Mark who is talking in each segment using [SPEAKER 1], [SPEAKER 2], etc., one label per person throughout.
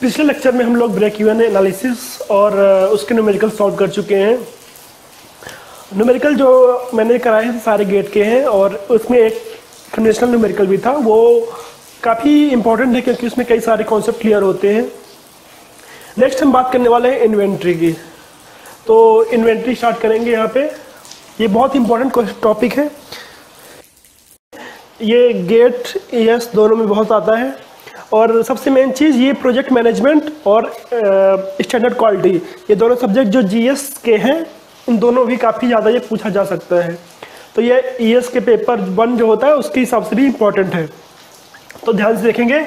[SPEAKER 1] पिछले लेक्चर में हम लोग ब्रेक इवन एनालिसिस और उसके न्यूमेरिकल सॉल्व कर चुके हैं। न्यूमेरिकल जो मैंने कराए हैं सारे गेट के हैं और उसमें एक कंवेंशनल न्यूमेरिकल भी था। वो काफ़ी इंपॉर्टेंट है क्योंकि उसमें कई सारे कॉन्सेप्ट क्लियर होते हैं। नेक्स्ट हम बात करने वाले हैं इन्वेंट्री की। तो इन्वेंट्री स्टार्ट करेंगे यहाँ पे। ये बहुत इंपॉर्टेंट टॉपिक है। ये गेट एस दोनों में बहुत आता है। और सबसे मेन चीज़ ये प्रोजेक्ट मैनेजमेंट और स्टैंडर्ड क्वालिटी ये दोनों सब्जेक्ट जो जीएस के हैं, इन दोनों भी काफ़ी ज़्यादा ये पूछा जा सकता है। तो ये ईएस के पेपर वन जो होता है, उसके हिसाब से भी इम्पोर्टेंट है। तो ध्यान से देखेंगे।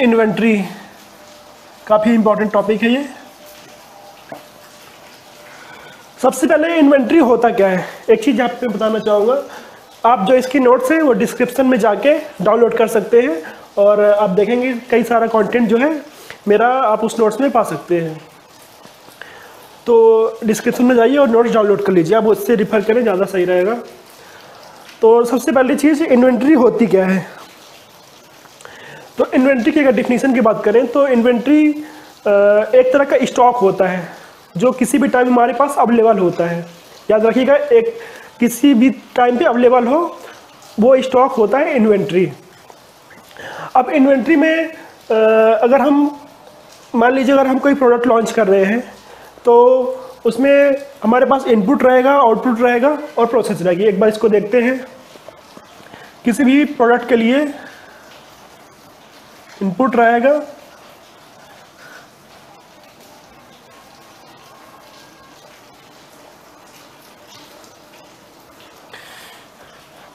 [SPEAKER 1] इन्वेंट्री काफ़ी इम्पोर्टेंट टॉपिक है ये। सबसे पहले इन्वेंट्री होता क्या है? एक चीज़ आप बताना चाहूँगा। आप जो इसकी नोट्स हैं, वो डिस्क्रिप्शन में जाके डाउनलोड कर सकते हैं और आप देखेंगे कई सारा कंटेंट जो है, मेरा आप उस नोट्स में पा सकते हैं। तो डिस्क्रिप्शन में जाइए और नोट्स डाउनलोड कर लीजिए, आप उससे रिफ़र करें, ज़्यादा सही रहेगा। तो सबसे पहली चीज़ इन्वेंट्री होती क्या है? तो इन्वेंट्री की अगर डिफिनीसन की बात करें तो इन्वेंट्री एक तरह का स्टॉक होता है, जो किसी भी टाइम हमारे पास अवेलेबल होता है। याद रखिएगा, एक किसी भी टाइम पे अवेलेबल हो, वो स्टॉक होता है इन्वेंट्री अब इन्वेंट्री में अगर हम, मान लीजिए अगर हम कोई प्रोडक्ट लॉन्च कर रहे हैं तो उसमें हमारे पास इनपुट रहेगा आउटपुट रहेगा और प्रोसेस रहेगी। एक बार इसको देखते हैं। किसी भी प्रोडक्ट के लिए इनपुट रहेगा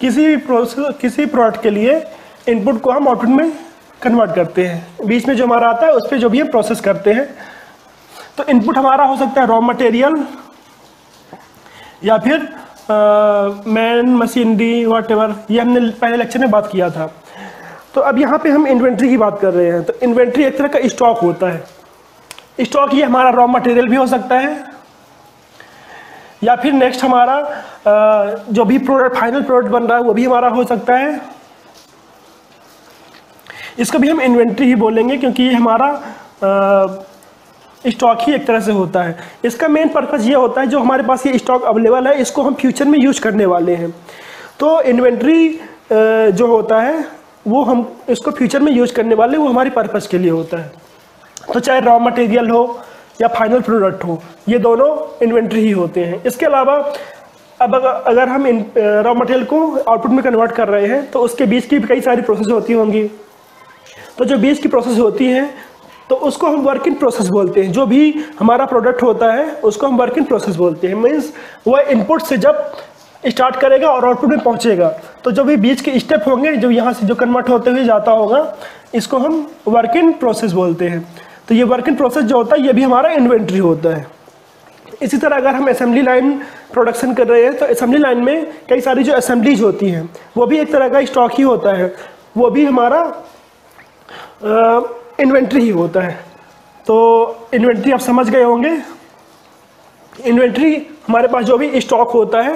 [SPEAKER 1] किसी भी प्रोसेस किसी प्रोडक्ट के लिए इनपुट को हम आउटपुट में कन्वर्ट करते हैं। बीच में जो हमारा आता है, उस पर जो भी हम प्रोसेस करते हैं। तो इनपुट हमारा हो सकता है रॉ मटेरियल या फिर मैन मशीनरी वाट ये हमने पहले लेक्चर में बात किया था। तो अब यहाँ पे हम इन्वेंट्री की बात कर रहे हैं। तो इन्वेंट्री एक तरह का स्टॉक होता है। स्टॉक ये हमारा रॉ मटेरियल भी हो सकता है या फिर नेक्स्ट हमारा जो भी प्रोडक्ट फाइनल प्रोडक्ट बन रहा है, वो भी हमारा हो सकता है। इसको भी हम इन्वेंट्री ही बोलेंगे क्योंकि ये हमारा स्टॉक ही एक तरह से होता है। इसका मेन पर्पज़ ये होता है, जो हमारे पास ये स्टॉक अवेलेबल है, इसको हम फ्यूचर में यूज़ करने वाले हैं। तो इन्वेंट्री जो होता है, वो हम, इसको फ्यूचर में यूज़ करने वाले, वो हमारे पर्पज़ के लिए होता है। तो चाहे रॉ मटेरियल हो या फाइनल प्रोडक्ट हो, ये दोनों इन्वेंट्री ही होते हैं। इसके अलावा, अब अगर हम रॉ मटेरियल को आउटपुट में कन्वर्ट कर रहे हैं तो उसके बीच की कई सारी प्रोसेस होती होंगी। तो जो बीच की प्रोसेस होती है तो उसको हम वर्क इन प्रोसेस बोलते हैं। जो भी हमारा प्रोडक्ट होता है, उसको हम वर्क इन प्रोसेस बोलते हैं। मीन्स वह इनपुट से जब स्टार्ट करेगा और आउटपुट में पहुंचेगा तो जो भी बीच के स्टेप होंगे, जो यहाँ से जो कन्वर्ट होते हुए जाता होगा, इसको हम वर्क इन प्रोसेस बोलते हैं। तो ये वर्क इन प्रोसेस जो होता है, ये भी हमारा इन्वेंट्री होता है। इसी तरह अगर हम असेंबली लाइन प्रोडक्शन कर रहे हैं तो असेंबली लाइन में कई सारी जो असेंबलीज होती हैं, वो भी एक तरह का स्टॉक ही होता है। वो भी हमारा इन्वेंट्री ही होता है। तो इन्वेंट्री आप समझ गए होंगे? इन्वेंट्री हमारे पास जो भी स्टॉक होता है,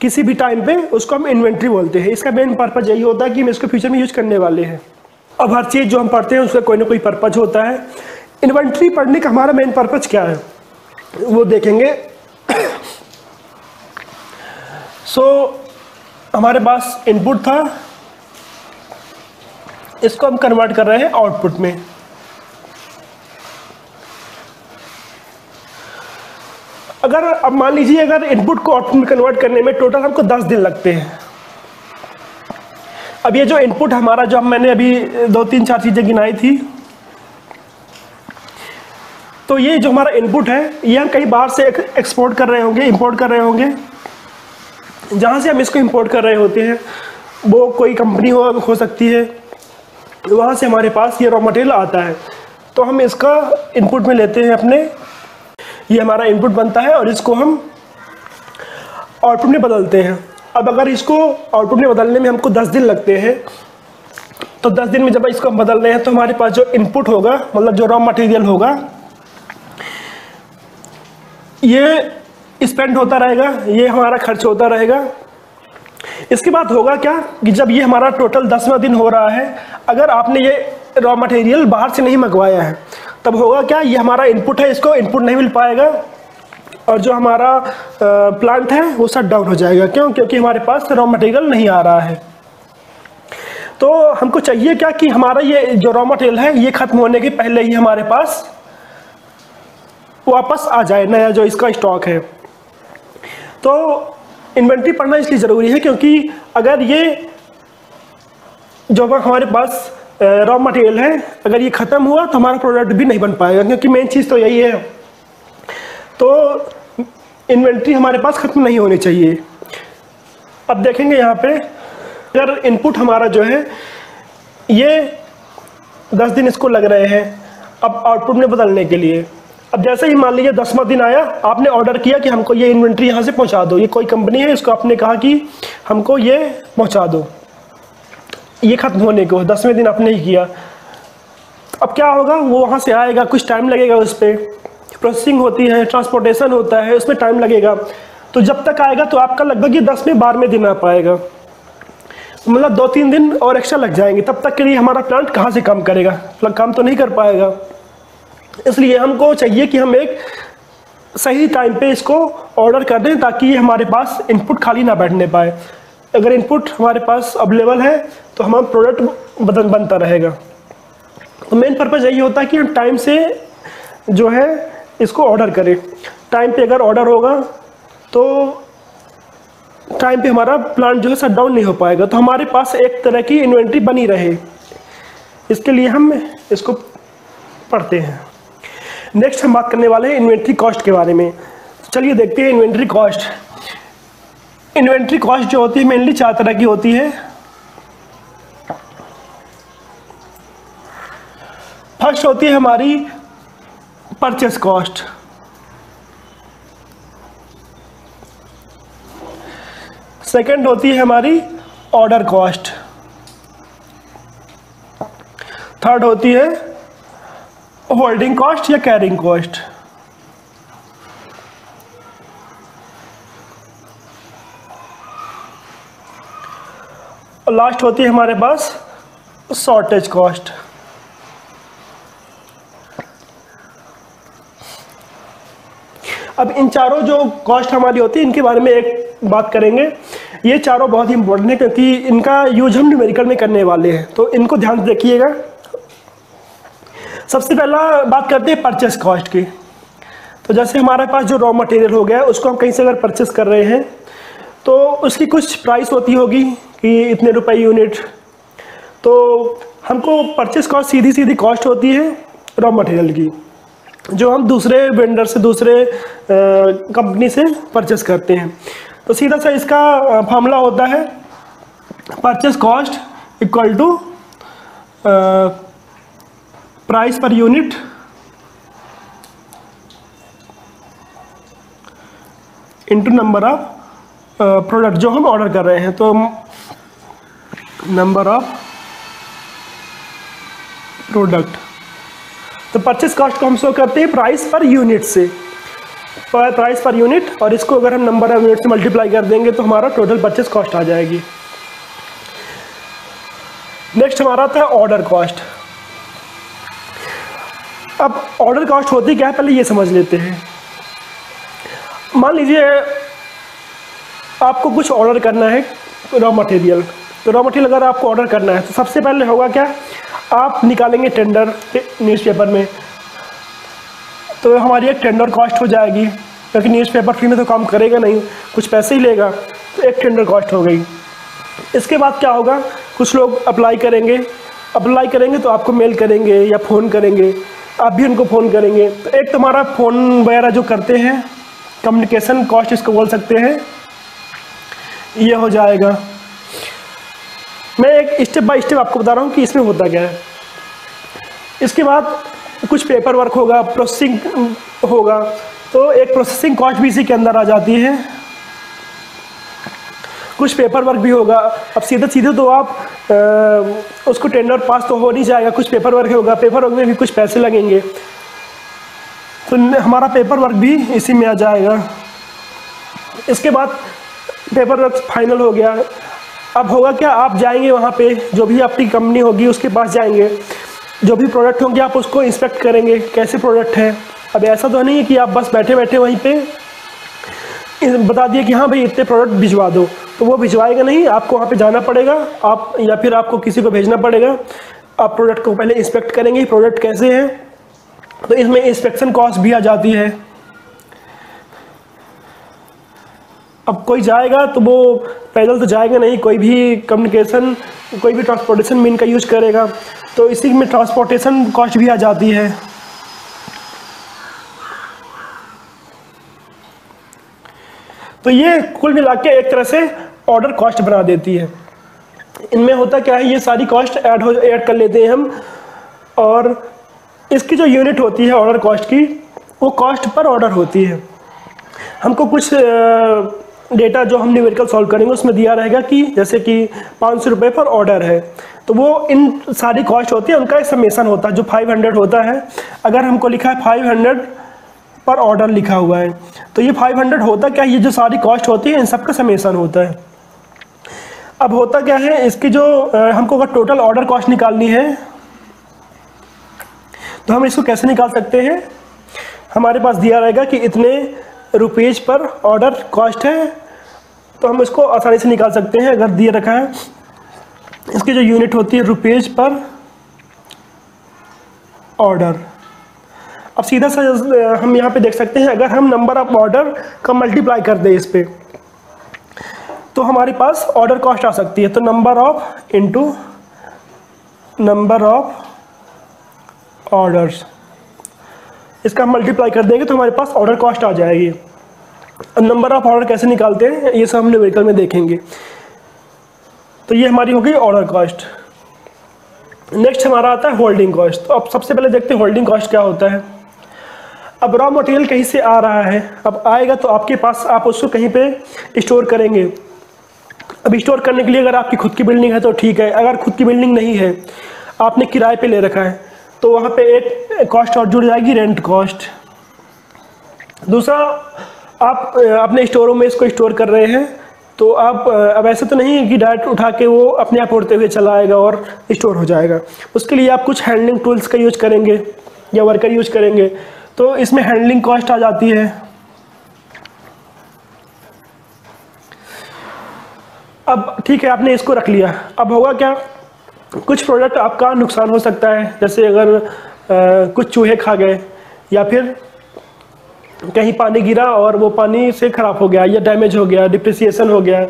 [SPEAKER 1] किसी भी टाइम पे उसको हम इन्वेंट्री बोलते हैं। इसका मेन पर्पज यही होता है कि हम इसको फ्यूचर में यूज़ करने वाले हैं। अब हर चीज़ जो हम पढ़ते हैं उसका कोई ना कोई पर्पज होता है। इन्वेंट्री पढ़ने का हमारा मेन पर्पज क्या है? वो देखेंगे। सो so, हमारे पास इनपुट था। इसको हम कन्वर्ट कर रहे हैं आउटपुट में। अगर अब मान लीजिए अगर इनपुट को आउटपुट में कन्वर्ट करने में टोटल हमको 10 दिन लगते हैं। अब ये जो इनपुट हमारा जो हम मैंने अभी दो तीन चार चीज़ें गिनाई थी तो ये जो हमारा इनपुट है, ये हम कहीं बाहर से एक्सपोर्ट कर रहे होंगे इंपोर्ट कर रहे होंगे। जहाँ से हम इसको इंपोर्ट कर रहे होते हैं, वो कोई कंपनी हो हो सकती है, वहाँ से हमारे पास ये रॉ मटेरियल आता है। तो हम इसका इनपुट में लेते हैं अपने, ये हमारा इनपुट बनता है और इसको हम आउटपुट में बदलते हैं। अब अगर इसको आउटपुट में बदलने में हमको 10 दिन लगते हैं तो 10 दिन में जब इसको हम बदल रहे हैं तो हमारे पास जो इनपुट होगा मतलब जो रॉ मटेरियल होगा, ये स्पेंड होता रहेगा, ये हमारा खर्च होता रहेगा। इसके बाद होगा क्या कि जब ये हमारा टोटल दसवा दिन हो रहा है, अगर आपने ये रॉ मटेरियल बाहर से नहीं मंगवाया है, तब होगा क्या, ये हमारा इनपुट है, इसको इनपुट नहीं मिल पाएगा। और जो हमारा प्लांट है, वो शट डाउन हो जाएगा। क्यों? क्योंकि हमारे पास रॉ मटेरियल नहीं आ रहा है। तो हमको चाहिए क्या कि हमारा ये जो रॉ मटेरियल है, ये ख़त्म होने के पहले ही हमारे पास वापस आ जाए, नया जो इसका स्टॉक है। तो इन्वेंट्री पढ़ना इसलिए ज़रूरी है क्योंकि अगर ये जो हमारे पास रॉ मटेरियल है, अगर ये ख़त्म हुआ तो हमारा प्रोडक्ट भी नहीं बन पाएगा। क्योंकि मेन चीज़ तो यही है। तो इन्वेंट्री हमारे पास ख़त्म नहीं होनी चाहिए। अब देखेंगे यहाँ पे, अगर इनपुट हमारा जो है, ये दस दिन इसको लग रहे हैं, अब आउटपुट में बदलने के लिए। अब जैसे ही मान लीजिए दसवा दिन आया, आपने ऑर्डर किया कि हमको ये इन्वेंट्री यहाँ से पहुँचा दो। ये कोई कंपनी है, इसको आपने कहा कि हमको ये पहुँचा दो। ये ख़त्म होने को, दसवें दिन आपने ही किया। अब क्या होगा? वो वहाँ से आएगा, कुछ टाइम लगेगा उस पर प्रोसेसिंग होती है ट्रांसपोर्टेशन होता है, उसमें टाइम लगेगा। तो जब तक आएगा तो आपका लगभग ये दसवें, बारहवें दिन आ पाएगा। मतलब दो तीन दिन और एक्स्ट्रा लग जाएँगे। तब तक के लिए हमारा प्लांट कहाँ से काम करेगा? काम तो नहीं कर पाएगा। इसलिए हमको चाहिए कि हम एक सही टाइम पे इसको ऑर्डर कर दें ताकि ये हमारे पास इनपुट खाली ना बैठने पाए। अगर इनपुट हमारे पास अवेलेबल है तो हमारा प्रोडक्ट बदन बनता रहेगा। तो मेन पर्पज़ यही होता है कि हम टाइम से जो है इसको ऑर्डर करें। टाइम पे अगर ऑर्डर होगा तो टाइम पे हमारा प्लांट जो है शट डाउन नहीं हो पाएगा। तो हमारे पास एक तरह की इन्वेंट्री बनी रहे। इसके लिए हम इसको पढ़ते हैं। नेक्स्ट हम बात करने वाले हैं इन्वेंट्री कॉस्ट के बारे में। चलिए देखते हैं इन्वेंट्री कॉस्ट इन्वेंट्री कॉस्ट जो होती है मेनली चार तरह की होती है। फ़र्स्ट होती है हमारी परचेस कॉस्ट सेकंड होती है हमारी ऑर्डर कॉस्ट थर्ड होती है होल्डिंग कॉस्ट या कैरिंग कॉस्ट लास्ट होती है हमारे पास शॉर्टेज कॉस्ट अब इन चारों जो कॉस्ट हमारी होती है, इनके बारे में एक बात करेंगे। ये चारों बहुत ही इंपॉर्टेंट है क्योंकि इनका यूज़ हम न्यूमेरिकल में करने वाले हैं। तो इनको ध्यान से देखिएगा। सबसे पहला बात करते हैं परचेस कॉस्ट की। तो जैसे हमारे पास जो रॉ मटेरियल हो गया, उसको हम कहीं से अगर परचेस कर रहे हैं तो उसकी कुछ प्राइस होती होगी कि इतने रुपए यूनिट तो हमको परचेस कॉस्ट सीधी सीधी कॉस्ट होती है रॉ मटेरियल की। जो हम दूसरे वेंडर से, दूसरे कंपनी से परचेस करते हैं। तो सीधा सा इसका फॉर्मूला होता है purchase cost equal to price per unit into number of product जो हम ऑर्डर कर रहे हैं। तो नंबर ऑफ़ प्रोडक्ट तो परचेस कॉस्ट को हम शो करते हैं प्राइस पर यूनिट से। प्राइस पर यूनिट और इसको अगर हम नंबर ऑफ़ यूनिट से मल्टीप्लाई कर देंगे तो हमारा टोटल परचेस कॉस्ट आ जाएगी। नेक्स्ट हमारा आता है ऑर्डर कॉस्ट अब ऑर्डर कॉस्ट होती क्या है? पहले ये समझ लेते हैं। मान लीजिए आपको कुछ ऑर्डर करना है रॉ मटेरियल तो रॉ मटेरियल अगर आपको ऑर्डर करना है तो सबसे पहले होगा क्या? आप निकालेंगे टेंडर न्यूज़पेपर में तो हमारी एक टेंडर कॉस्ट हो जाएगी, क्योंकि न्यूज़पेपर फ्री में तो काम करेगा नहीं, कुछ पैसे ही लेगा तो एक टेंडर कॉस्ट हो गई। इसके बाद क्या होगा, कुछ लोग अप्लाई करेंगे अप्लाई करेंगे तो आपको मेल करेंगे या फ़ोन करेंगे, आप भी उनको फ़ोन करेंगे। तो एक तुम्हारा फ़ोन वगैरह जो करते हैं कम्युनिकेशन कॉस्ट इसको बोल सकते हैं, ये हो जाएगा। मैं एक स्टेप बाय स्टेप आपको बता रहा हूँ कि इसमें होता क्या है। इसके बाद कुछ पेपर वर्क होगा प्रोसेसिंग होगा। तो एक प्रोसेसिंग कॉस्ट भी इसी के अंदर आ जाती है। कुछ पेपर वर्क भी होगा। अब सीधे सीधे तो आप आ, उसको टेंडर पास तो हो नहीं जाएगा। कुछ पेपर वर्क होगा। पेपर वर्क में भी कुछ पैसे लगेंगे। तो हमारा पेपर वर्क भी इसी में आ जाएगा। इसके बाद पेपर वर्क फाइनल हो गया। अब होगा क्या? आप जाएँगे वहाँ पे, जो भी आपकी कंपनी होगी, उसके पास जाएँगे। जो भी प्रोडक्ट होंगे, आप उसको इंस्पेक्ट करेंगे, कैसे प्रोडक्ट है। अब ऐसा तो नहीं है कि आप बस बैठे बैठे वहीं पे बता दिए कि हाँ भाई, इतने प्रोडक्ट भिजवा दो। तो वो भिजवाएगा नहीं, आपको वहाँ पे जाना पड़ेगा। आप या फिर आपको किसी को भेजना पड़ेगा। आप प्रोडक्ट को पहले इंस्पेक्ट करेंगे प्रोडक्ट कैसे है। तो इसमें इंस्पेक्शन कॉस्ट भी आ जाती है। अब कोई जाएगा तो वो पैदल तो जाएगा नहीं, कोई भी कम्युनिकेशन कोई भी ट्रांसपोर्टेशन मीन का यूज़ करेगा। तो इसी में ट्रांसपोर्टेशन कॉस्ट भी आ जाती है। तो ये कुल मिला के एक तरह से ऑर्डर कॉस्ट बना देती है। इनमें होता क्या है, ये सारी कॉस्ट ऐड हो ऐड कर लेते हैं हम, और इसकी जो यूनिट होती है ऑर्डर कॉस्ट की, वो कॉस्ट पर ऑर्डर होती है। हमको कुछ डेटा जो हम न्यूमेरिकल सॉल्व करेंगे, उसमें दिया रहेगा कि जैसे कि पाँच सौ रुपये पर ऑर्डर है तो वो इन सारी कॉस्ट होती है, उनका एक समेसन होता है, जो फाइव हंड्रेड होता है। अगर हमको लिखा है फाइव हंड्रेड पर ऑर्डर लिखा हुआ है तो ये फाइव हंड्रेड होता क्या है? ये जो सारी कॉस्ट होती है, इन सब का समेसन होता है। अब होता क्या है, इसकी जो हमको अगर टोटल ऑर्डर कॉस्ट निकालनी है तो हम इसको कैसे निकाल सकते हैं? हमारे पास दिया रहेगा कि इतने रुपीज़ पर ऑर्डर कॉस्ट है तो हम इसको आसानी से निकाल सकते हैं, अगर दिए रखा है। इसकी जो यूनिट होती है रुपीज़ पर ऑर्डर अब सीधा सा, हम यहाँ पे देख सकते हैं, अगर हम नंबर ऑफ़ ऑर्डर का मल्टीप्लाई कर दें इस पर तो हमारे पास ऑर्डर कॉस्ट आ सकती है। तो number of into number of orders इसका हम मल्टीप्लाई कर देंगे तो हमारे पास ऑर्डर कॉस्ट आ जाएगी। नंबर ऑफ़ ऑर्डर कैसे निकालते हैं, ये सब हम न्यूमेरिकल में देखेंगे। तो ये हमारी हो गई ऑर्डर कॉस्ट नेक्स्ट हमारा आता है होल्डिंग कॉस्ट तो अब सबसे पहले देखते हैं होल्डिंग कॉस्ट क्या होता है। अब रॉ मटेरियल कहीं से आ रहा है। अब आएगा तो आपके पास आप उसको कहीं पे स्टोर करेंगे। अब स्टोर करने के लिए अगर आपकी खुद की बिल्डिंग है तो ठीक है। अगर खुद की बिल्डिंग नहीं है, आपने किराए पे ले रखा है। तो वहाँ पे एक कॉस्ट और जुड़ जाएगी रेंट कॉस्ट दूसरा, आप, अपने स्टोरों में इसको स्टोर कर रहे हैं तो आप, अब ऐसे तो नहीं है कि डायरेक्ट उठा के वो अपने आप उड़ते हुए चला आएगा और स्टोर हो जाएगा। उसके लिए आप कुछ हैंडलिंग टूल्स का यूज़ करेंगे, या वर्कर यूज़ करेंगे तो इसमें हैंडलिंग कॉस्ट आ जाती है। अब ठीक है, आपने इसको रख लिया। अब होगा क्या? कुछ प्रोडक्ट आपका नुकसान हो सकता है जैसे अगर आ, कुछ चूहे खा गए या फिर कहीं पानी गिरा और वो पानी से ख़राब हो गया या डैमेज हो गया डिप्रिसिएशन हो गया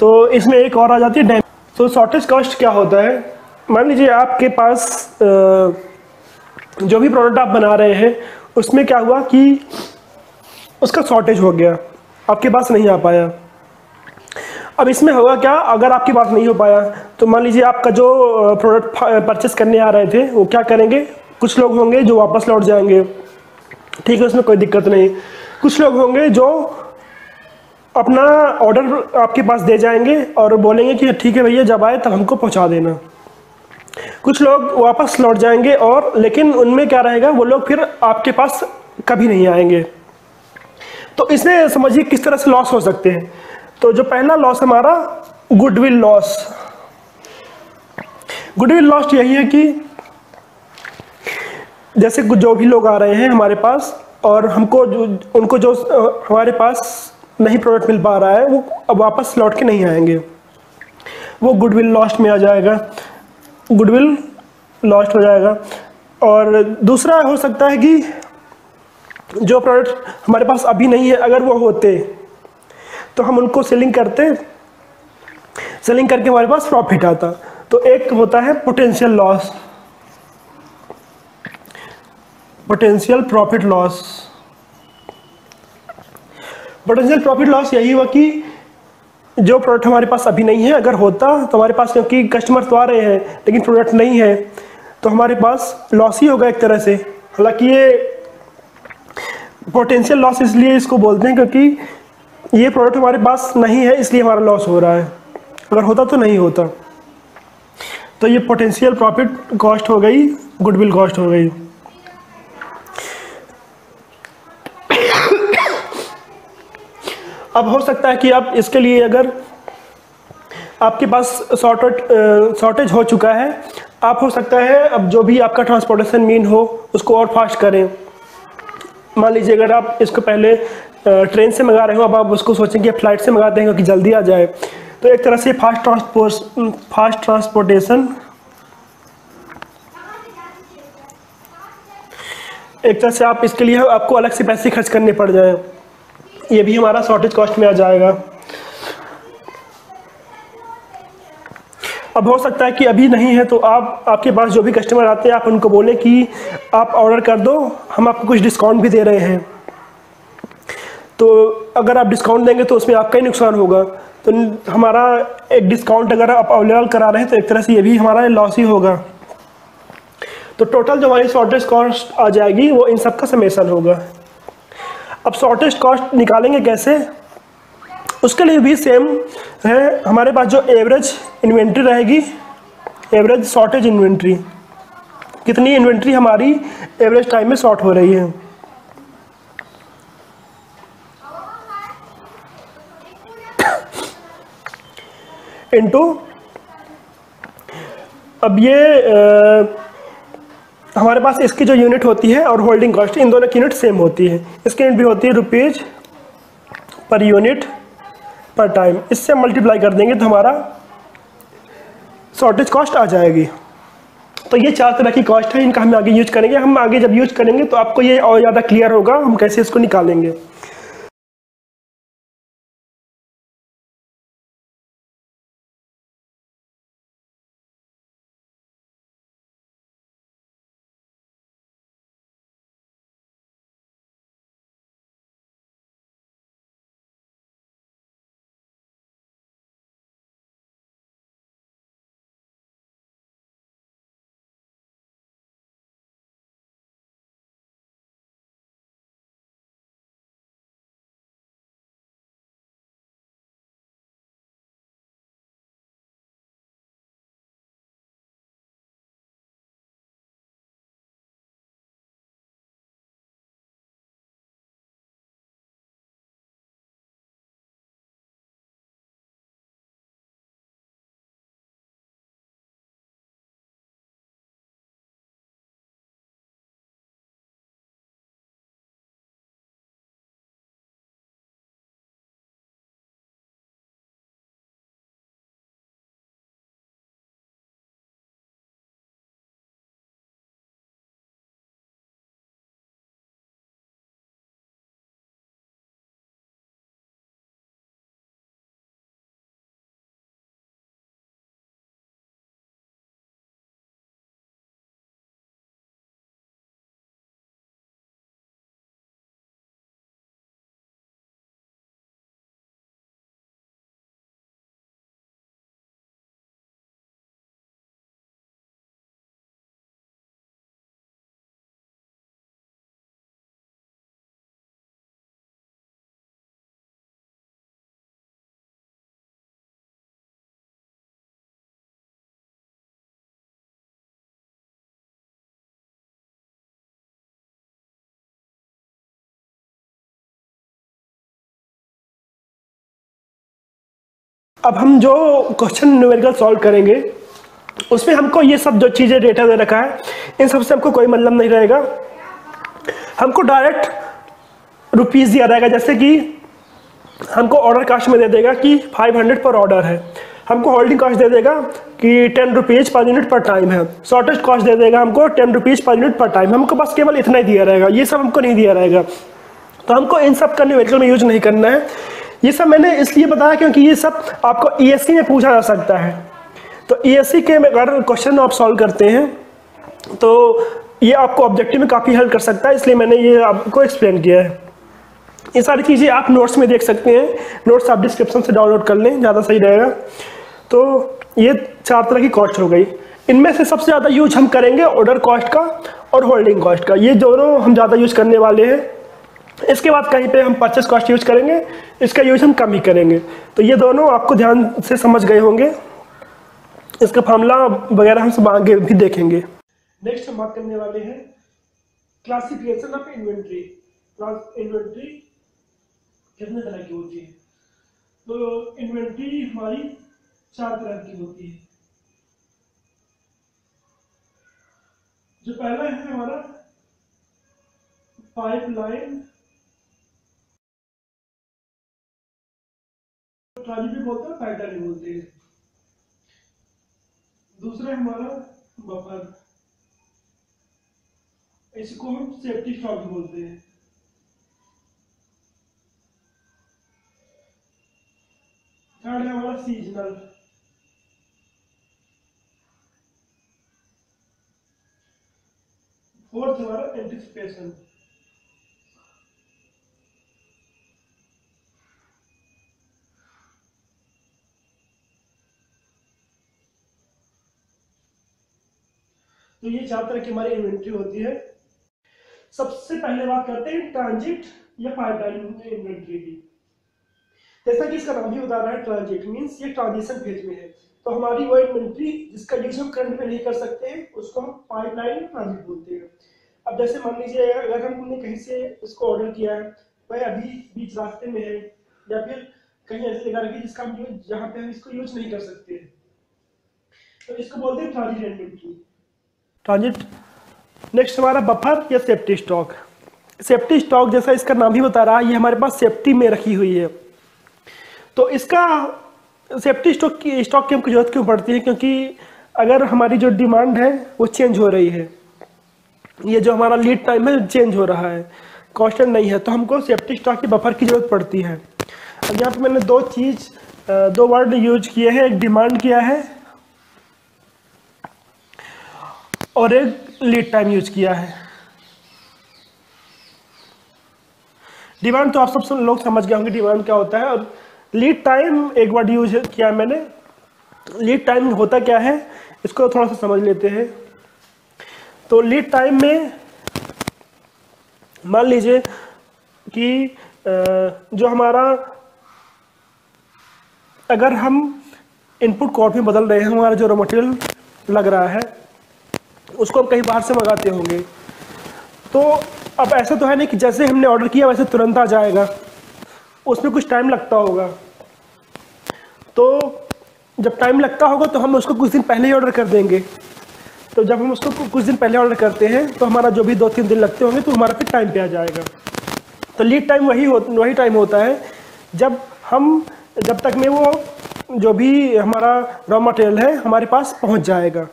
[SPEAKER 1] तो इसमें एक और आ जाती है डैमेज तो शॉर्टेज कॉस्ट क्या होता है? मान लीजिए आपके पास आ, जो भी प्रोडक्ट आप बना रहे हैं उसमें क्या हुआ कि उसका शॉर्टेज हो गया आपके पास नहीं आ पाया। अब इसमें होगा क्या? अगर आपके पास नहीं हो पाया तो मान लीजिए आपका जो प्रोडक्ट परचेस करने आ रहे थे, वो क्या करेंगे? कुछ लोग होंगे जो वापस लौट जाएँगे। ठीक है, उसमें कोई दिक्कत नहीं। कुछ लोग होंगे जो अपना ऑर्डर आपके पास दे जाएँगे और बोलेंगे कि ठीक है भैया, जब आए तब हमको पहुँचा देना। कुछ लोग वापस लौट जाएँगे और, लेकिन उनमें क्या रहेगा, वो लोग फिर आपके पास कभी नहीं आएँगे। तो इसमें समझिए किस तरह से लॉस हो सकते हैं। तो जो पहला लॉस हमारा गुडविल लॉस गुडविल लॉस यही है कि जैसे जो भी लोग आ रहे हैं हमारे पास और हमको जो, उनको जो हमारे पास नहीं प्रोडक्ट मिल पा रहा है, वो अब वापस लौट के नहीं आएँगे। वो गुडविल लॉस्ट में आ जाएगा। गुडविल लॉस्ट हो जाएगा। और दूसरा हो सकता है कि जो प्रोडक्ट हमारे पास अभी नहीं है, अगर वो होते तो हम उनको सेलिंग करते सेलिंग करके हमारे पास प्रॉफिट आता। तो एक होता है potential loss potential profit loss potential profit loss यही हुआ कि जो प्रोडक्ट हमारे पास अभी नहीं है, अगर होता तो हमारे पास क्योंकि कस्टमर तो आ रहे हैं, लेकिन प्रोडक्ट नहीं है तो हमारे पास लॉस ही होगा एक तरह से। हालाँकि ये पोटेंशियल लॉस इसलिए इसको बोलते हैं क्योंकि ये प्रोडक्ट हमारे पास नहीं है, इसलिए हमारा लॉस हो रहा है। अगर होता तो नहीं होता। तो ये पोटेंशियल प्रॉफिट कॉस्ट हो गई गुडविल कॉस्ट हो गई। अब हो सकता है कि आप इसके लिए अगर आपके पास शॉर्टेज शॉर्टेज हो चुका है, आप हो सकता है अब जो भी आपका ट्रांसपोर्टेशन मीन हो, उसको और फास्ट करें। मान लीजिए अगर आप इसको पहले ट्रेन से मंगा रहे हो, अब आप उसको सोचेंगे फ़्लाइट से मंगाते हैं कि जल्दी आ जाए। तो एक तरह से फास्ट ट्रांसपोर्ट फास्ट ट्रांसपोर्टेशन एक तरह से आप इसके लिए आपको अलग से पैसे खर्च करने पड़ जाए। ये भी हमारा शॉर्टेज कॉस्ट में आ जाएगा। अब हो सकता है कि अभी नहीं है तो आप, आपके पास जो भी कस्टमर आते हैं, आप उनको बोलें कि आप ऑर्डर कर दो, हम आपको कुछ डिस्काउंट भी दे रहे हैं। तो अगर आप डिस्काउंट देंगे तो उसमें आपका ही नुकसान होगा। तो हमारा एक डिस्काउंट अगर आप अवेलेबल करा रहे हैं तो एक तरह से ये भी हमारा लॉस ही होगा। तो टोटल जो हमारी शॉर्टेज कॉस्ट आ जाएगी, वो इन सब का समेसन होगा। अब शॉर्टेज कॉस्ट निकालेंगे कैसे? उसके लिए भी सेम है, हमारे पास जो एवरेज इन्वेंट्री रहेगी एवरेज शॉर्टेज इन्वेंट्री कितनी इन्वेंट्री हमारी एवरेज टाइम में शॉर्ट हो रही है। इनटू अब ये आ, हमारे पास इसकी जो यूनिट होती है और होल्डिंग कॉस्ट इन दोनों की यूनिट सेम होती है। इसकी यूनिट भी होती है rupees per unit per time इससे मल्टीप्लाई कर देंगे तो हमारा शॉर्टेज कॉस्ट आ जाएगी। तो ये चार तरह की कॉस्ट है इनका हम आगे यूज़ करेंगे। हम आगे जब यूज़ करेंगे तो आपको ये और ज़्यादा क्लियर होगा हम कैसे इसको निकालेंगे। अब हम जो क्वेश्चन न्यूमेरिकल सॉल्व करेंगे, उसमें हमको ये सब जो चीज़ें डेटा दे रखा है, इन सबसे हमको कोई मतलब नहीं रहेगा। हमको डायरेक्ट रुपीज़ दिया रहेगा जैसे कि हमको ऑर्डर कास्ट में दे देगा कि 500 पर ऑर्डर है। हमको होल्डिंग कॉस्ट दे देगा कि ten rupees per unit per time है। शॉर्टेज कॉस्ट दे देगा हमको ten rupees per unit per time हमको बस केवल इतना ही दिया रहेगा, ये सब हमको नहीं दिया रहेगा। तो हमको इन सब का न्यूमेरिकल में यूज़ नहीं करना है। ये सब मैंने इसलिए बताया क्योंकि ये सब आपको ई e में पूछा जा सकता है। तो ई e के अगर क्वेश्चन आप सॉल्व करते हैं तो ये आपको ऑब्जेक्टिव में काफ़ी हेल्प कर सकता है, इसलिए मैंने ये आपको एक्सप्लेन किया है। ये सारी चीज़ें आप नोट्स में देख सकते हैं। नोट्स आप डिस्क्रिप्शन से डाउनलोड कर लें, ज़्यादा सही रहेगा। तो ये चार तरह की कॉस्ट हो गई। इनमें से सबसे ज़्यादा यूज़ हम करेंगे ऑर्डर कॉस्ट का और होल्डिंग कॉस्ट का। ये दोनों हम ज़्यादा यूज़ करने वाले हैं। इसके बाद कहीं पे हम परचेस कॉस्ट यूज़ करेंगे। इसका यूज़ हम कम ही करेंगे। तो ये दोनों आपको ध्यान से समझ गए होंगे। इसका फार्मूला वगैरह हम सब आगे भी देखेंगे। नेक्स्ट हम बात करने वाले हैं क्लासिफिकेशन ऑफ़ इन्वेंट्री इन्वेंट्री कितने तरह की होती है? तो इन्वेंट्री हमारी चार तरह की होती है। जो पहला है हमारा पाइपलाइन ट्राली भी बोलते हैं फाइटर भी बोलते हैं। दूसरा हमारा बफर इसको हम सेफ्टी स्टॉक भी बोलते हैं। थर्ड है हमारा सीजनल फोर्थ हमारा एंटिसिपेशन तो ये चार तरह की हमारी इन्वेंट्री होती है। सबसे पहले बात करते हैं ट्रांजिट या पाइपलाइन इन्वेंट्री की। जैसा कि इसका नाम भी बता रहा है ट्रांजिट मींस ये ट्रांजिशन फ़ेज़ में है। तो हमारी वो इन्वेंट्री जिसका यूज़ हम करंट में नहीं कर सकते हैं उसको हम पाइपलाइन ट्रांजिट बोलते हैं। अब जैसे मान लीजिए, अगर हमने कहीं से इसको ऑर्डर किया है, वह अभी बीच रास्ते में है, या फिर कहीं ऐसी जगह रखी जिसका हम यूज़ जहाँ पे हम इसको यूज़ नहीं कर सकते। तो इसको बोलते हैं ट्रांजिट इन्वेंट्री ट्रांजिट नेक्स्ट हमारा बफर या सेफ्टी स्टॉक सेफ्टी स्टॉक जैसा इसका नाम ही बता रहा है, ये हमारे पास सेफ्टी में रखी हुई है। तो इसका सेफ्टी स्टॉक की स्टॉक की हमको ज़रूरत क्यों पड़ती है? क्योंकि अगर हमारी जो डिमांड है, वो चेंज हो रही है। ये जो हमारा लीड टाइम है चेंज हो रहा है। कॉन्स्टेंट नहीं है तो हमको सेफ्टी स्टॉक की बफर की ज़रूरत पड़ती है। अब यहाँ पर मैंने दो चीज़ दो वर्ड यूज़ किए हैं। एक डिमांड किया है और एक लीड टाइम यूज़ किया है। डिमांड तो आप सब लोग समझ गए होंगे डिमांड क्या होता है। और लीड टाइम एक वर्ड यूज़ किया मैंने। लीड टाइम होता क्या है, इसको थोड़ा सा समझ लेते हैं। तो लीड टाइम में मान लीजिए कि जो हमारा, अगर हम इनपुट में बदल रहे हैं, हमारा जो रॉ मटेरियल लग रहा है उसको हम कहीं बाहर से मंगाते होंगे। तो अब ऐसा तो है नहीं कि जैसे हमने ऑर्डर किया, वैसे तुरंत आ जाएगा। उसमें कुछ टाइम लगता होगा। तो जब टाइम लगता होगा तो हम उसको कुछ दिन पहले ही ऑर्डर कर देंगे। तो जब हम उसको कुछ दिन पहले ऑर्डर करते हैं तो हमारा जो भी दो तीन दिन लगते होंगे तो हमारा फिर टाइम पे आ जाएगा। तो लीड टाइम वही हो, वही टाइम होता है। जब हम, जब तक में वो जो भी हमारा रॉ मटेरियल है, हमारे पास पहुँच जाएगा।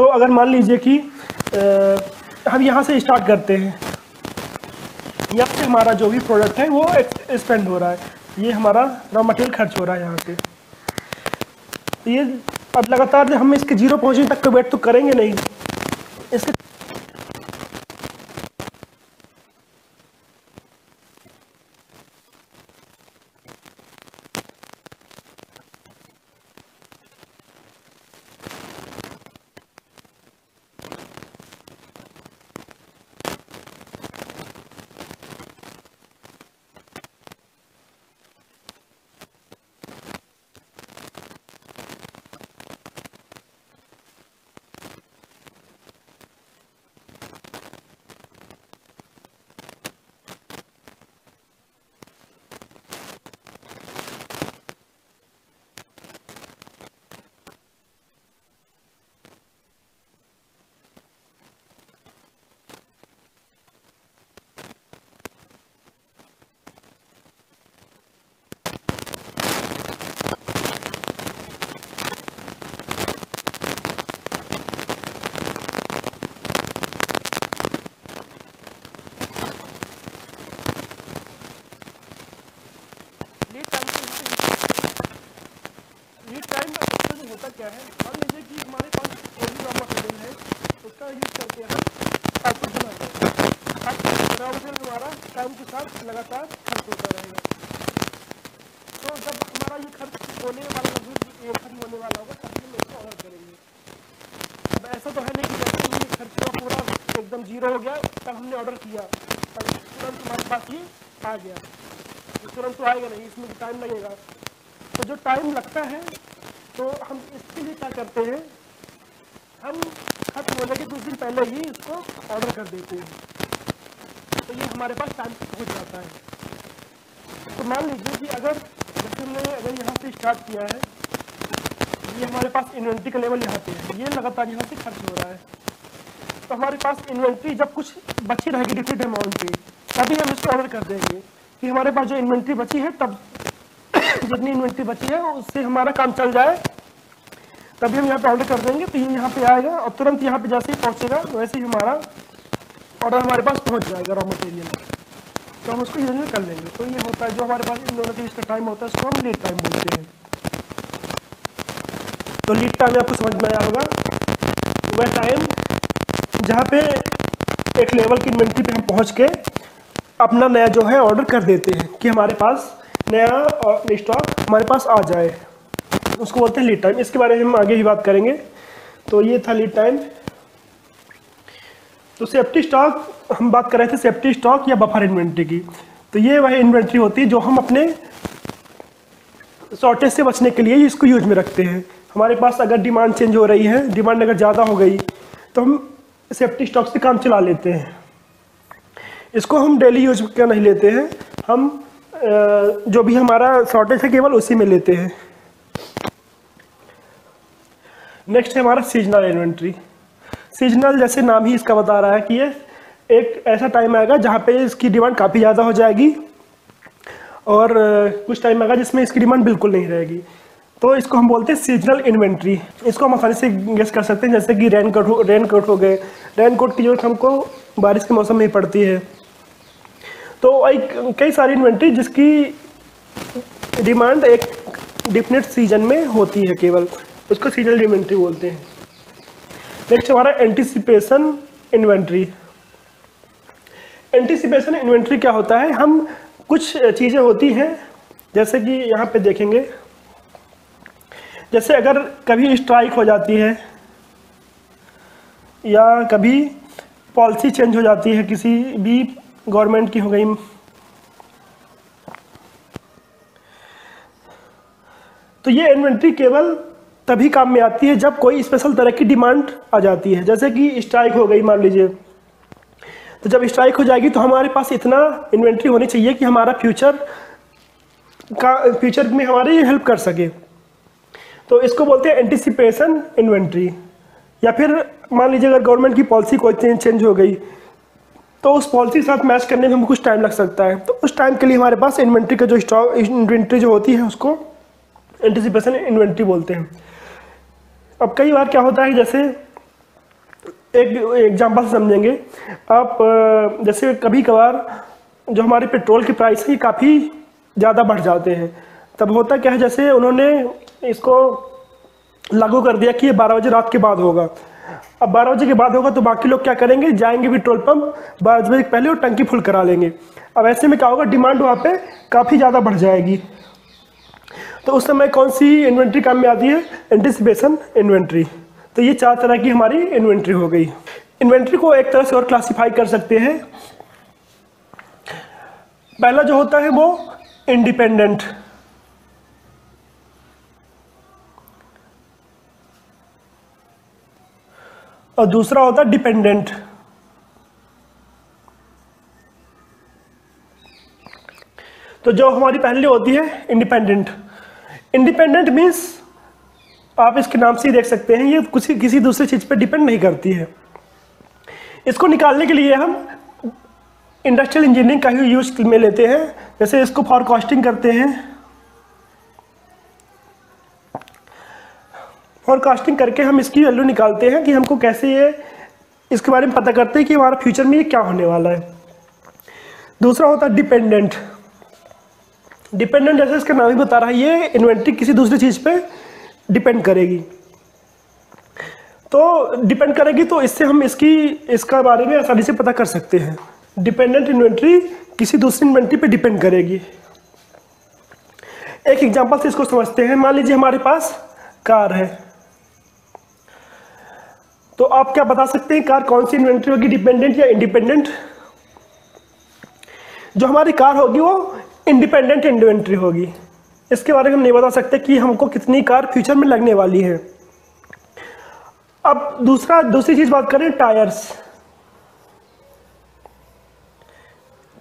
[SPEAKER 1] तो अगर मान लीजिए कि हम यहाँ से स्टार्ट करते हैं। यहाँ से हमारा जो भी प्रोडक्ट है, वो एक्सपेंड हो रहा है। ये हमारा रॉ मटेरियल खर्च हो रहा है यहाँ से। तो ये अब लगातार हम इसके ज़ीरो पहुँचने तक तो वेट तो करेंगे नहीं। इसके क्या है? मान लीजिए कि हमारे पास रॉ है। उसका यूज़ बनाते हैं। मटेरियल हमारा टाइम के साथ लगातार खर्च होता रहेगा। तो जब हमारा ये खर्च होने वाला ये होने वाला होगा, तब हम इसको ऑर्डर करेंगे। अब ऐसा तो है नहीं कि जैसे ये खर्च का पूरा, एकदम ज़ीरो हो गया, तब हमने ऑर्डर किया। तब तुरंत हमारे पास ये आ गया। तुरंत तो आएगा नहीं, इसमें टाइम लगेगा। तो जो टाइम लगता है तो हम इसके लिए क्या करते हैं? हम खत्म होने के कुछ दिन पहले ही इसको ऑर्डर कर देते हैं। तो ये हमारे पास टाइम पहुँच जाता है। तो मान लीजिए कि अगर जैसे हमने अगर यहाँ से स्टार्ट किया है, ये हमारे पास इन्वेंट्री का लेवल यहाँ पे है। ये लगातार यहाँ से खर्च हो रहा है। तो हमारे पास इन्वेंट्री जब कुछ बची रहेगी डिफरेंट अमाउंट की तभी हम इसको ऑर्डर कर देंगे। कि हमारे पास जो इन्वेंट्री बची है, तब जितनी इन्वेंट्री बची है, उससे हमारा काम चल जाए। तभी हम यहाँ पे ऑर्डर कर देंगे तो ये यहाँ पे आएगा, और तुरंत यहाँ पे जैसे ही पहुँचेगा, वैसे ही हमारा ऑर्डर हमारे पास पहुँच जाएगा रॉ मटेरियल तो हम उसको यूज़ कर लेंगे। तो ये होता है, जो हमारे पास इन दोनों के का टाइम होता है, उसको हम लीड टाइम बोलते हैं। तो लीड टाइम आपको समझ में आया होगा, वह टाइम जहाँ पे एक लेवल की इन्वेंट्री पे हम पहुँच के अपना नया जो है ऑर्डर कर देते हैं कि हमारे पास नया स्टॉक हमारे पास आ जाए। उसको बोलते हैं लीड टाइम इसके बारे में हम आगे ही बात करेंगे। तो ये था लीड टाइम तो सेफ्टी स्टॉक हम बात कर रहे थे सेफ्टी स्टॉक या बफर इन्वेंट्री की। तो ये वह इन्वेंट्री होती है जो हम अपने शॉर्टेज से बचने के लिए इसको यूज़ में रखते हैं। हमारे पास अगर डिमांड चेंज हो रही है डिमांड अगर ज़्यादा हो गई तो हम सेफ्टी स्टॉक से काम चला लेते हैं। इसको हम डेली यूज़ का नहीं लेते हैं? हम जो भी हमारा शॉर्टेज है, केवल उसी में लेते हैं। नेक्स्ट है हमारा सीजनल इन्वेंट्री सीजनल जैसे नाम ही इसका बता रहा है कि ये एक ऐसा टाइम आएगा जहाँ पे इसकी डिमांड काफ़ी ज़्यादा हो जाएगी और कुछ टाइम आएगा जिसमें इसकी डिमांड बिल्कुल नहीं रहेगी। तो इसको हम बोलते हैं सीजनल इन्वेंट्री इसको हम आसानी से गेस कर सकते हैं, जैसे कि रेन कोट रेन कोट हो गए। रेन कोट की ज़रूरत हमको बारिश के मौसम में ही पड़ती है। तो कई सारी इन्वेंट्री जिसकी डिमांड एक डिफिनेट सीज़न में होती है केवल, उसको सीजनल इन्वेंट्री बोलते हैं। नेक्स्ट हमारा एंटिसिपेशन इन्वेंट्री। एंटिसिपेशन इन्वेंट्री क्या होता है? हम कुछ चीज़ें होती हैं, जैसे कि यहाँ पे देखेंगे। जैसे अगर कभी स्ट्राइक हो जाती है, या कभी पॉलिसी चेंज हो जाती है किसी भी गवर्नमेंट की हो गई। तो ये इन्वेंट्री केवल तभी काम में आती है जब कोई स्पेशल तरह की डिमांड आ जाती है। जैसे कि स्ट्राइक हो गई, मान लीजिए। तो जब स्ट्राइक हो जाएगी तो हमारे पास इतना इन्वेंट्री होनी चाहिए कि हमारा फ्यूचर का फ्यूचर में हमारी हेल्प कर सके। तो इसको बोलते हैं एंटिसिपेशन इन्वेंट्री या फिर मान लीजिए अगर गवर्नमेंट की पॉलिसी कोई चेंज चेंज हो गई तो उस पॉलिसी के साथ मैच करने में हमें कुछ टाइम लग सकता है। तो उस टाइम के लिए हमारे पास इन्वेंट्री का जो स्टॉक इन्वेंट्री जो होती है, उसको एंटिसिपेशन इन्वेंट्री बोलते हैं। अब कई बार क्या होता है, जैसे एक एग्जांपल से समझेंगे। आप जैसे कभी कभार जो हमारे पेट्रोल की प्राइस है काफ़ी ज़्यादा बढ़ जाते हैं। तब होता क्या है, जैसे उन्होंने इसको लागू कर दिया कि ये बारह बजे रात के बाद होगा। अब बारह बजे के बाद होगा तो बाकी लोग क्या करेंगे? जाएँगे पेट्रोल पंप, बारह बजे पहले और टंकी फुल करा लेंगे। अब ऐसे में क्या होगा? डिमांड वहाँ पे काफ़ी ज़्यादा बढ़ जाएगी। तो उस समय कौन सी इन्वेंट्री काम में आती है? Anticipation inventory. तो ये चार तरह की हमारी इन्वेंट्री हो गई। इन्वेंट्री को एक तरह से और क्लासिफाई कर सकते हैं। पहला जो होता है वो इंडिपेंडेंट। और दूसरा होता है डिपेंडेंट। तो जो हमारी पहली होती है, इंडिपेंडेंट। इंडिपेंडेंट मीन्स आप इसके नाम से ही देख सकते हैं, ये किसी किसी दूसरी चीज़ पर डिपेंड नहीं करती है। इसको निकालने के लिए हम इंडस्ट्रियल इंजीनियरिंग का ही यूज़ में लेते हैं, जैसे इसको फॉरकास्टिंग करते हैं। फॉरकास्टिंग करके हम इसकी वैल्यू निकालते हैं कि हमको कैसे ये इसके बारे में पता करते हैं कि हमारा फ्यूचर में ये क्या होने वाला है। दूसरा होता है डिपेंडेंट डिपेंडेंट जैसे इसका नाम ही बता रहा है, ये इन्वेंट्री किसी दूसरी चीज़ पे डिपेंड करेगी। तो डिपेंड करेगी तो इससे हम इसकी, इसका बारे में आसानी से पता कर सकते हैं। डिपेंडेंट इन्वेंट्री किसी दूसरी इन्वेंट्री पे डिपेंड करेगी। एक एग्जांपल से इसको समझते हैं। मान लीजिए हमारे पास कार है। तो आप क्या बता सकते हैं कार कौन सी इन्वेंट्री होगी? डिपेंडेंट या इंडिपेंडेंट जो हमारी कार होगी वो इंडिपेंडेंट इन्वेंट्री होगी। इसके बारे में हम नहीं बता सकते कि हमको कितनी कार फ्यूचर में लगने वाली है। अब दूसरा, दूसरी चीज़ बात करें टायर्स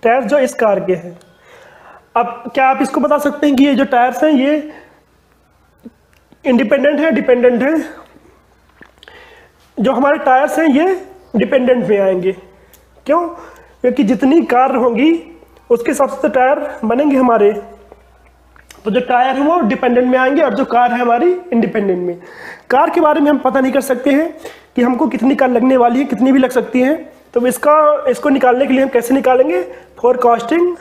[SPEAKER 1] टायर्स जो इस कार के हैं। अब क्या आप इसको बता सकते हैं कि ये जो टायर्स हैं, ये इंडिपेंडेंट है डिपेंडेंट है? जो हमारे टायर्स हैं, ये डिपेंडेंट में आएँगे। क्यों? क्योंकि जितनी कार होंगी, उसके हिसाब से तो टायर बनेंगे हमारे। तो जो टायर है, वो डिपेंडेंट में आएँगे और जो कार है हमारी इंडिपेंडेंट में। कार के बारे में हम पता नहीं कर सकते हैं कि हमको कितनी कार लगने वाली है, कितनी भी लग सकती है। तो इसका, इसको निकालने के लिए हम कैसे निकालेंगे? फोर कॉस्टिंग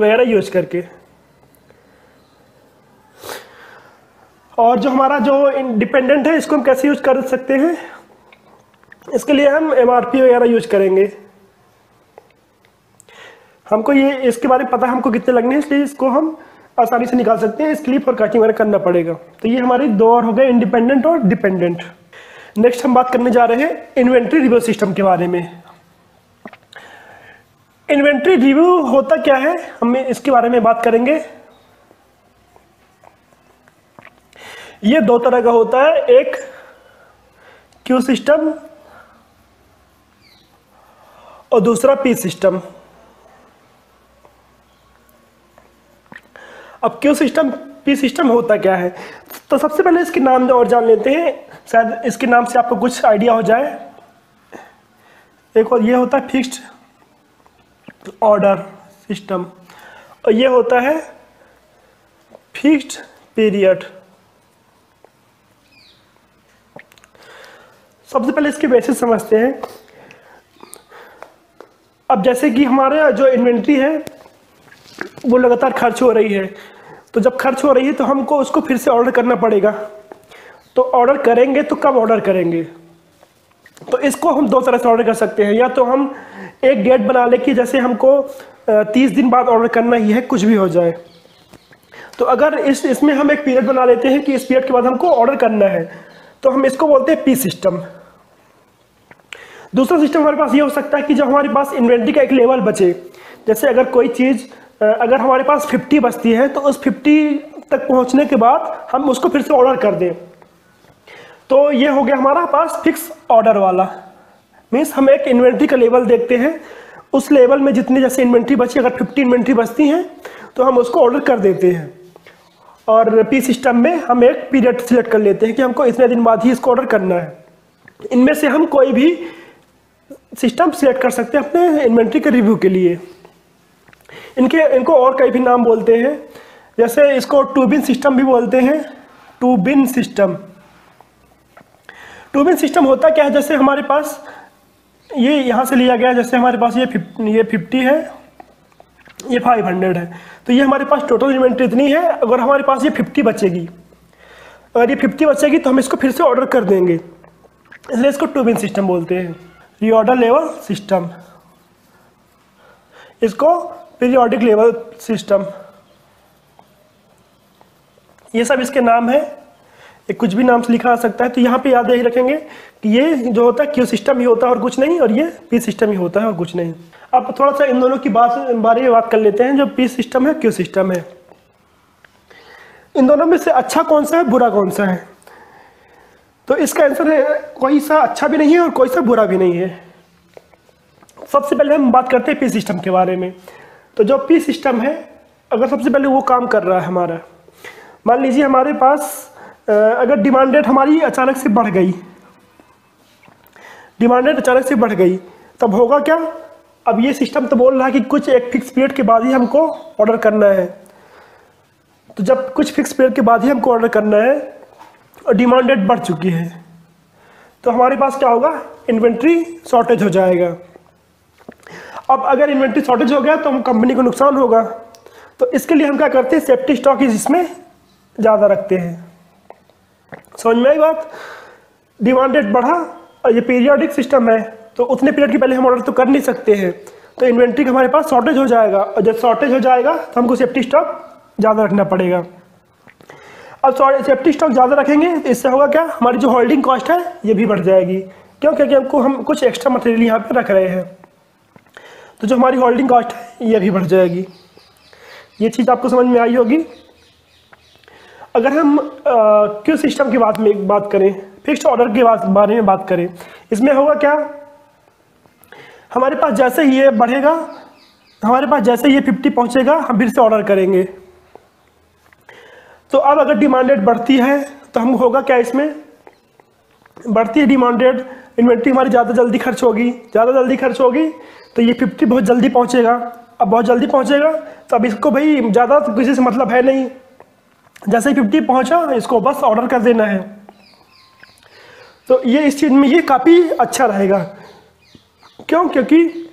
[SPEAKER 1] वगैरह यूज़ करके। और जो हमारा जो डिपेंडेंट है, इसको हम कैसे यूज़ कर सकते हैं? इसके लिए हम एमआरपी वगैरह यूज़ करेंगे। हमको ये, इसके बारे में पता हमको कितने लगने हैं, इसलिए इसको हम आसानी से निकाल सकते हैं। इसके लिए फोरकास्टिंग वगैरह करना पड़ेगा। तो ये हमारी दो और हो गए इंडिपेंडेंट और डिपेंडेंट नेक्स्ट हम बात करने जा रहे हैं इन्वेंट्री रिव्यू सिस्टम के बारे में। इन्वेंट्री रिव्यू होता क्या है? हम इसके बारे में बात करेंगे। ये दो तरह का होता है, एक क्यू सिस्टम और दूसरा पी सिस्टम अब क्यू सिस्टम पी सिस्टम होता क्या है? तो सबसे पहले इसके नाम और जान लेते हैं। शायद इसके नाम से आपको कुछ आइडिया हो जाए। एक और ये होता है फिक्स्ड ऑर्डर सिस्टम और ये होता है फिक्स्ड पीरियड सबसे पहले इसके बेसिस समझते हैं। अब जैसे कि हमारे जो इन्वेंट्री है, वो लगातार खर्च हो रही है। तो जब खर्च हो रही है तो हमको उसको फिर से ऑर्डर करना पड़ेगा। तो ऑर्डर करेंगे तो कब ऑर्डर करेंगे? तो इसको हम दो तरह से ऑर्डर कर सकते हैं। या तो हम एक डेट बना ले कि जैसे हमको तीस दिन बाद ऑर्डर करना ही है, कुछ भी हो जाए। तो अगर इस, इसमें हम एक पीरियड बना लेते हैं कि इस पीरियड के बाद हमको ऑर्डर करना है तो हम इसको बोलते हैं पी सिस्टम दूसरा सिस्टम हमारे पास ये हो सकता है कि जब हमारे पास इन्वेंट्री का एक लेवल बचे, जैसे अगर कोई चीज़ अगर हमारे पास 50 बचती है तो उस 50 तक पहुँचने के बाद हम उसको फिर से ऑर्डर कर दें। तो ये हो गया हमारा पास फिक्स ऑर्डर वाला। मीन्स हम एक इन्वेंट्री का लेवल देखते हैं। उस लेवल में जितनी जैसे इन्वेंट्री बची, अगर 50 इन्वेंट्री बचती हैं तो हम उसको ऑर्डर कर देते हैं। और पी सिस्टम में हम एक पीरियड सिलेक्ट कर लेते हैं कि हमको इतने दिन बाद ही इसको ऑर्डर करना है। इनमें से हम कोई भी सिस्टम सिलेक्ट कर सकते हैं अपने इन्वेंट्री के रिव्यू के लिए। इनके, इनको और कई भी नाम बोलते हैं। जैसे इसको टूबिन सिस्टम भी बोलते हैं। टूबिन सिस्टम। टूबिन सिस्टम होता क्या है? जैसे हमारे पास ये यहाँ से लिया गया जैसे हमारे पास ये ये फिफ्टी है। ये फाइव हंड्रेड है। तो ये हमारे पास टोटल इन्वेंट्री इतनी है। अगर हमारे पास ये फिफ्टी बचेगी, अगर ये फिफ्टी बचेगी तो हम इसको फिर से ऑर्डर कर देंगे। इसलिए इसको टूबिन सिस्टम बोलते हैं। रीऑर्डर लेवल सिस्टम इसको पीरियोडिक लेवल सिस्टम ये सब इसके नाम है। ये कुछ भी नाम से लिखा आ सकता है। तो यहाँ पे याद यही रखेंगे कि ये जो होता है क्यू सिस्टम ही होता है और कुछ नहीं, और ये पी सिस्टम ही होता है और कुछ नहीं। अब थोड़ा सा इन दोनों की बात बारे में बात कर लेते हैं। जो पी सिस्टम है क्यू सिस्टम है। इन दोनों में से अच्छा कौन सा है, बुरा कौन सा है? तो इसका आंसर है, कोई सा अच्छा भी नहीं है और कोई सा बुरा भी नहीं है। सबसे पहले हम बात करते हैं पी सिस्टम के बारे में। तो जो पी सिस्टम है, अगर सबसे पहले वो काम कर रहा है हमारा। मान लीजिए हमारे पास अगर डिमांड रेट हमारी अचानक से बढ़ गई डिमांड रेट अचानक से बढ़ गई, तब होगा क्या? अब ये सिस्टम तो बोल रहा है कि कुछ एक फिक्स पीरियड के बाद ही हमको ऑर्डर करना है। तो जब कुछ फिक्स पीरियड के बाद ही हमको ऑर्डर करना है और डिमांड रेट बढ़ चुकी है। तो हमारे पास क्या होगा? इन्वेंट्री शॉर्टेज हो जाएगा। अब अगर इन्वेंट्री शॉर्टेज हो गया तो हम कंपनी को नुकसान होगा। तो इसके लिए हम क्या करते हैं? सेफ्टी स्टॉक ही इसमें ज़्यादा रखते हैं। समझ में आई बात? डिमांड रेट बढ़ा और ये पीरियोडिक सिस्टम है। तो उतने पीरियड के पहले हम ऑर्डर तो कर नहीं सकते हैं। तो इन्वेंट्री हमारे पास शॉर्टेज हो जाएगा और जब शॉर्टेज हो जाएगा तो हमको सेफ्टी स्टॉक ज़्यादा रखना पड़ेगा। अब सॉरी सेफ्टी स्टॉक ज़्यादा रखेंगे तो इससे होगा क्या? हमारी जो होल्डिंग कॉस्ट है, ये भी बढ़ जाएगी। क्यों? क्योंकि हमको, हम कुछ एक्स्ट्रा मटेरियल यहाँ पर रख रहे हैं। तो जो हमारी होल्डिंग कॉस्ट है, ये भी बढ़ जाएगी। ये चीज़ आपको समझ में आई होगी। अगर हम क्यू सिस्टम की बात में बात करें फिक्स्ड ऑर्डर के बारे में बात करें, इसमें होगा क्या? हमारे पास जैसे ये बढ़ेगा, हमारे पास जैसे ये 50 पहुंचेगा, हम फिर से ऑर्डर करेंगे। तो अब अगर डिमांडेड बढ़ती है तो हम होगा क्या इसमें? बढ़ती है डिमांडेड इन्वेंट्री हमारी ज़्यादा जल्दी खर्च होगी, ज़्यादा जल्दी खर्च होगी तो ये 50 बहुत जल्दी पहुँचेगा। अब बहुत जल्दी पहुँचेगा तो अब इसको भाई ज़्यादा तो किसी से मतलब है नहीं। जैसे ही फिफ्टी पहुँचा, इसको बस ऑर्डर कर देना है। तो ये इस चीज़ में ये काफ़ी अच्छा रहेगा। क्यों? क्योंकि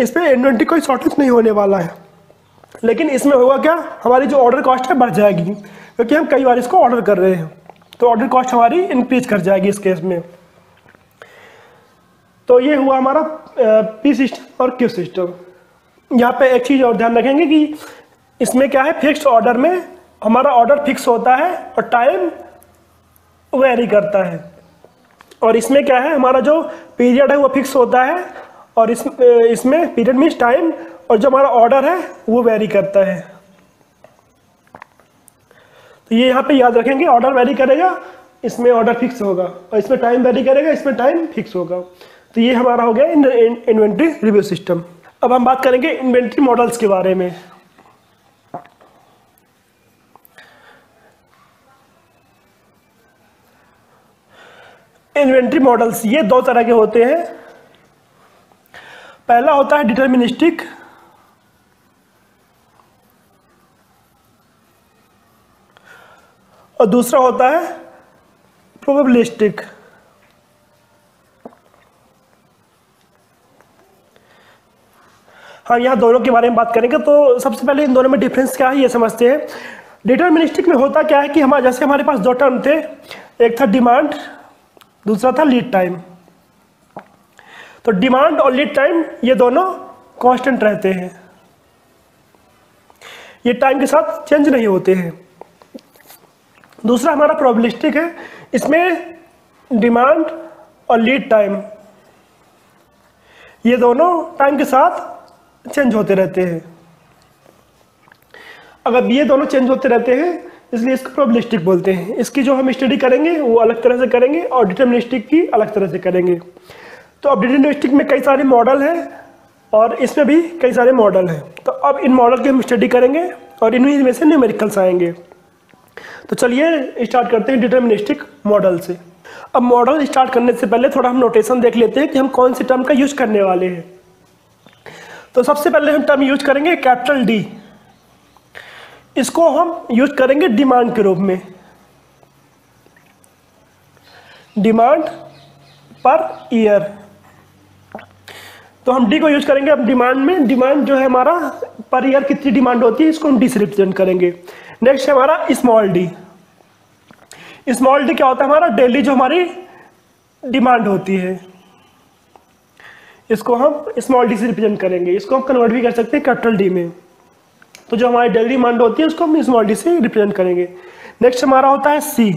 [SPEAKER 1] इस पर इन्वेंट्री कोई शॉर्टेज नहीं होने वाला है। लेकिन इसमें होगा क्या? हमारी जो ऑर्डर कॉस्ट है, बढ़ जाएगी। क्योंकि हम कई बार इसको ऑर्डर कर रहे हैं। तो ऑर्डर कॉस्ट हमारी इंक्रीज कर जाएगी इस केस में। तो ये हुआ हमारा पी सिस्टम और क्यू सिस्टम यहाँ पे एक चीज़ और ध्यान रखेंगे कि इसमें क्या है फिक्स्ड ऑर्डर में हमारा ऑर्डर फिक्स होता है और टाइम वेरी करता है। और इसमें क्या है, हमारा जो पीरियड है वो फिक्स होता है और इस इसमें पीरियड मीन्स टाइम और जो हमारा ऑर्डर है वो वेरी करता है। तो ये यहाँ पे याद रखेंगे ऑर्डर वेरी करेगा, इसमें ऑर्डर फिक्स होगा और इसमें टाइम वेरी करेगा, इसमें टाइम फिक्स होगा। तो ये हमारा हो गया इन्वेंट्री रिव्यू सिस्टम अब हम बात करेंगे इन्वेंट्री मॉडल्स के बारे में। इन्वेंट्री मॉडल्स ये दो तरह के होते हैं। पहला होता है डिटर्मिनिस्टिक और दूसरा होता है प्रोबेबिलिस्टिक हाँ यहाँ दोनों के बारे में बात करेंगे तो सबसे पहले इन दोनों में डिफरेंस क्या है, ये समझते हैं। डिटर्मिनिस्टिक में होता क्या है कि हमारे जैसे हमारे पास दो टर्म थे, एक था डिमांड दूसरा था लीड टाइम तो डिमांड और लीड टाइम ये दोनों कांस्टेंट रहते हैं। ये टाइम के साथ चेंज नहीं होते हैं। दूसरा हमारा प्रोबलिस्टिक है। इसमें डिमांड और लीड टाइम ये दोनों टाइम के साथ चेंज होते रहते हैं। अगर ये दोनों चेंज होते रहते हैं, इसलिए इसको प्रोबलिस्टिक बोलते हैं। इसकी जो हम स्टडी करेंगे, वो अलग तरह से करेंगे और डिटर्मिनिस्टिक की अलग तरह से करेंगे। तो अब डिटर्मिनिस्टिक में कई सारे मॉडल हैं और इसमें भी कई सारे मॉडल हैं। तो अब इन मॉडल की हम स्टडी करेंगे और इनमें में से न्यूमेरिकल्स आएँगे। तो चलिए स्टार्ट करते हैं डिटर्मिनिस्टिक मॉडल से। अब मॉडल स्टार्ट करने से पहले थोड़ा हम नोटेशन देख लेते हैं कि हम कौन से टर्म का यूज़ करने वाले हैं। तो सबसे पहले हम टर्म यूज़ करेंगे कैपिटल डी इसको हम यूज़ करेंगे डिमांड के रूप में। डिमांड पर ईयर तो हम डी को यूज़ करेंगे। अब डिमांड में डिमांड जो है हमारा पर ईयर कितनी डिमांड होती है, इसको हम डी से रिप्रेजेंट करेंगे। नेक्स्ट है हमारा स्मॉल डी स्मॉल डी क्या होता है हमारा? डेली जो हमारी डिमांड होती है। इसको हम स्मॉल डी से रिप्रेजेंट करेंगे। इसको हम कन्वर्ट भी कर सकते हैं कैपिटल डी में। तो जो हमारी डेली डिमांड होती है, उसको हम स्मॉल डी से रिप्रेजेंट करेंगे। नेक्स्ट हमारा होता है सी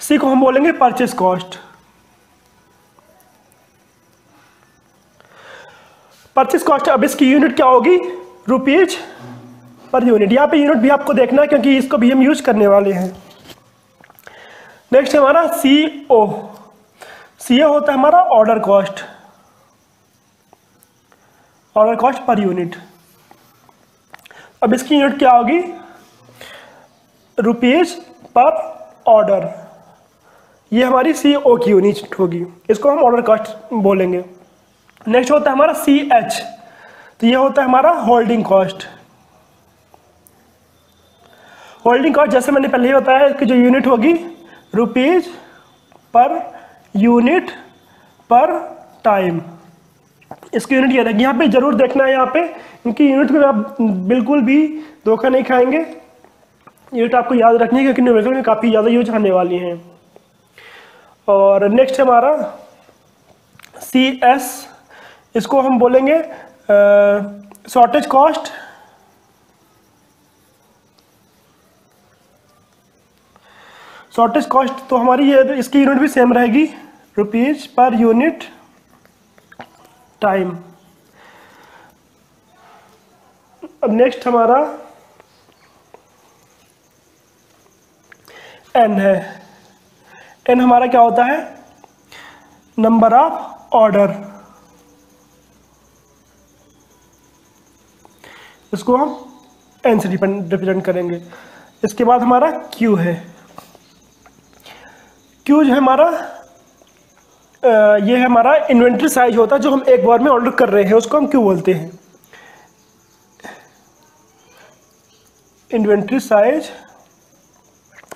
[SPEAKER 1] सी को हम बोलेंगे परचेस कॉस्ट परचेस कॉस्ट अब इसकी यूनिट क्या होगी? रुपीज़ पर यूनिट यहाँ पे यूनिट भी आपको देखना है क्योंकि इसको भी हम यूज़ करने वाले हैं। नेक्स्ट हमारा सी ओ सी ओ होता है हमारा order cost order cost per unit अब इसकी यूनिट क्या होगी? रुपीज़ पर ऑर्डर ये हमारी सी ओ की यूनिट होगी। इसको हम ऑर्डर कॉस्ट बोलेंगे। नेक्स्ट होता है हमारा सी एच तो ये होता है हमारा होल्डिंग कॉस्ट होल्डिंग कॉस्ट जैसे मैंने पहले ही बताया कि जो यूनिट होगी rupees per unit per time. इसकी यूनिट ये रहेगी। यहाँ पे ज़रूर देखना है यहाँ पे, इनकी यूनिट में आप बिल्कुल भी धोखा नहीं खाएँगे। यूनिट आपको याद रखनी है क्योंकि न्यूमेरिकल में काफ़ी ज़्यादा यूज़ आने वाली हैं। और नेक्स्ट हमारा सी एस इसको हम बोलेंगे शॉर्टेज कॉस्ट शॉर्टेज कॉस्ट तो हमारी ये इसकी यूनिट भी सेम रहेगी रुपीज़ पर यूनिट टाइम अब नेक्स्ट हमारा एन है। एन हमारा क्या होता है? नंबर ऑफ़ ऑर्डर इसको हम एन से रिप्रेजेंट करेंगे। इसके बाद हमारा क्यू है। क्यू जो है हमारा? ये है हमारा इन्वेंट्री साइज़ होता है जो हम एक बार में ऑर्डर कर रहे हैं, उसको हम क्यू बोलते हैं? इन्वेंट्री साइज़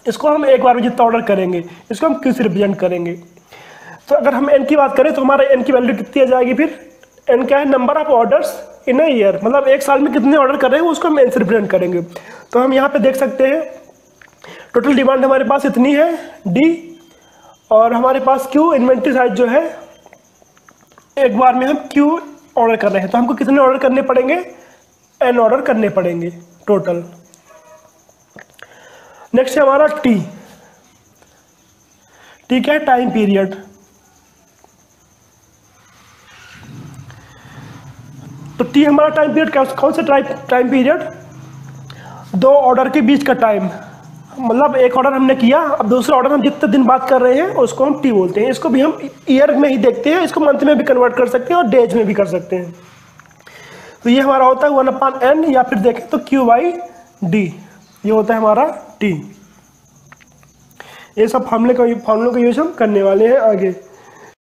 [SPEAKER 1] इसको हम एक बार में जितना ऑर्डर करेंगे, इसको हम क्यू से रिप्रेजेंट करेंगे? तो अगर हम एन की बात करें तो हमारा एन की वैल्यू कितनी आ जाएगी फिर? एन क्या है? Number of orders in a year मतलब एक साल में कितने ऑर्डर कर रहे हैं, उसको हम एन से रिप्रेजेंट करेंगे। तो हम यहाँ पे देख सकते हैं टोटल डिमांड हमारे पास इतनी है डी और हमारे पास क्यू इन्वेंट्री साइज़ जो है, एक बार में हम क्यू ऑर्डर कर रहे हैं। तो हमको कितने ऑर्डर करने पड़ेंगे? एन ऑर्डर करने पड़ेंगे टोटल नेक्स्ट है हमारा टी टी क्या है? टाइम पीरियड तो टी हमारा टाइम पीरियड कौन सा टाइम पीरियड दो ऑर्डर के बीच का टाइम मतलब एक ऑर्डर हमने किया, अब दूसरा ऑर्डर हम जितने दिन बात कर रहे हैं, उसको हम टी बोलते हैं। इसको भी हम ईयर में ही देखते हैं, इसको मंथ में भी कन्वर्ट कर सकते हैं और डेज़ में भी कर सकते हैं। तो ये हमारा होता है वन अपान एन या फिर देखें तो क्यू वाई डी ये होता है हमारा टी ये सब फॉर्मूले का फॉर्मूलों का यूज़ हम करने वाले हैं आगे।